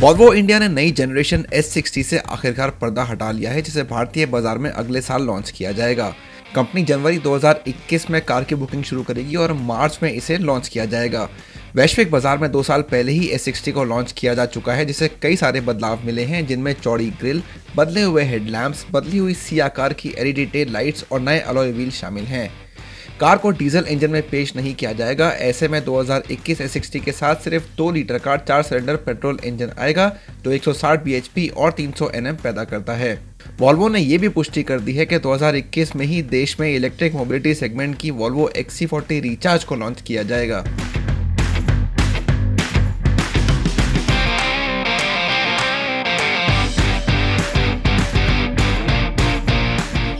Volvo India ने नई generation S60 से आखिरकार पर्दा हटा लिया है, जिसे भारतीय बाज़ार में अगले साल लॉन्च किया जाएगा। कंपनी जनवरी 2021 में कार की बुकिंग शुरू करेगी और मार्च में इसे लॉन्च किया जाएगा। वैश्विक बाज़ार में दो साल पहले ही S60 को लॉन्च किया जा चुका है, जिसे कई सारे बदलाव मिले हैं, जिनमें चौड़ी ग्रिल बदले हुए हेडलैम्प्स बदली हुई सी आकार की एलईडी टेल लाइट्स और नए अलॉय व्हील शामिल हैं। कार को डीजल इंजन में पेश नहीं किया जाएगा। ऐसे में 2021 S60 के साथ सिर्फ़ दो लीटर का चार सिलेंडर पेट्रोल इंजन आएगा, जो 160 bhp और 300 Nm पैदा करता है। वॉल्वो ने यह भी पुष्टि कर दी है कि 2021 में ही देश में इलेक्ट्रिक मोबिलिटी सेगमेंट की वॉल्वो XC40 रिचार्ज को लॉन्च किया जाएगा।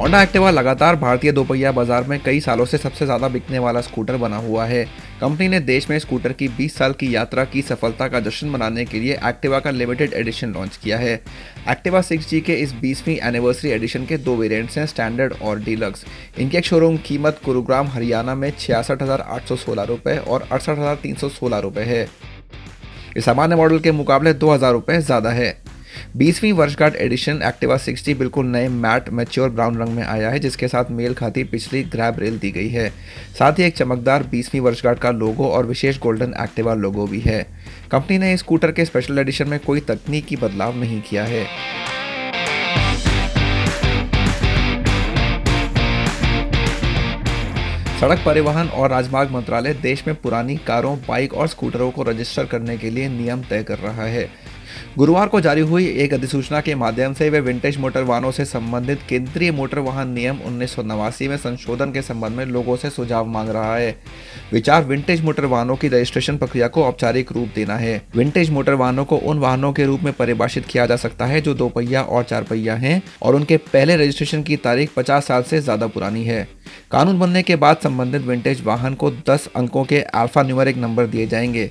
होंडा एक्टिवा लगातार भारतीय दोपहिया बाज़ार में कई सालों से सबसे ज़्यादा बिकने वाला स्कूटर बना हुआ है। कंपनी ने देश में स्कूटर की 20 साल की यात्रा की सफलता का जश्न मनाने के लिए एक्टिवा का लिमिटेड एडिशन लॉन्च किया है। एक्टिवा 6G के इस 20वीं एनिवर्सरी एडिशन के दो वेरिएंट्स हैं स्टैंडर्ड और डीलक्स इनकी शोरूम कीमत गुरुग्राम हरियाणा में छियासठ हज़ार और अड़सठ हज़ार है। इस सामान्य मॉडल के मुकाबले दो हज़ार ज़्यादा है। बीसवीं वर्षगांठ एडिशन एक्टिवा 60 बिल्कुल नए मैट मैच्योर ब्राउन रंग में आया है, जिसके साथ मेल खाती पिछली ग्रैब रेल दी गई है। साथ ही एक चमकदार बीसवीं वर्षगांठ का लोगो और विशेष गोल्डन एक्टिवा लोगो भी है। कंपनी ने इस स्कूटर के स्पेशल एडिशन में कोई तकनीकी बदलाव नहीं किया है। सड़क परिवहन और राजमार्ग मंत्रालय देश में पुरानी कारों, बाइक और स्कूटरों को रजिस्टर करने के लिए नियम तय कर रहा है। गुरुवार को जारी हुई एक अधिसूचना के माध्यम से वे विंटेज मोटर वाहनों से संबंधित केंद्रीय मोटर वाहन नियम उन्नीस में संशोधन के संबंध में लोगों से सुझाव मांग रहा है। विचार, विंटेज मोटर वाहनों की रजिस्ट्रेशन प्रक्रिया को औपचारिक रूप देना है। विंटेज मोटर वाहनों को उन वाहनों के रूप में परिभाषित किया जा सकता है जो दो पहिया और चार पहिया हैं और उनके पहले रजिस्ट्रेशन की तारीख 50 साल से ज़्यादा पुरानी है। कानून बनने के बाद संबंधित विंटेज वाहन को 10 अंकों के अल्फ़ा न्यूमेरिक नंबर दिए जाएँगे।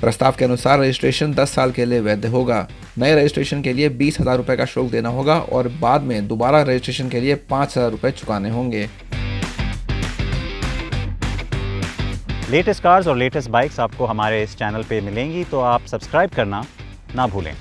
प्रस्ताव के अनुसार रजिस्ट्रेशन 10 साल के लिए वैध होगा। नए रजिस्ट्रेशन के लिए बीस हज़ार रुपए का शुल्क देना होगा और बाद में दोबारा रजिस्ट्रेशन के लिए पाँच हज़ार रुपए चुकाने होंगे। लेटेस्ट कार्स और लेटेस्ट बाइक्स आपको हमारे इस चैनल पे मिलेंगी तो आप सब्सक्राइब करना ना भूलें।